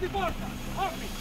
di porta! Orbi!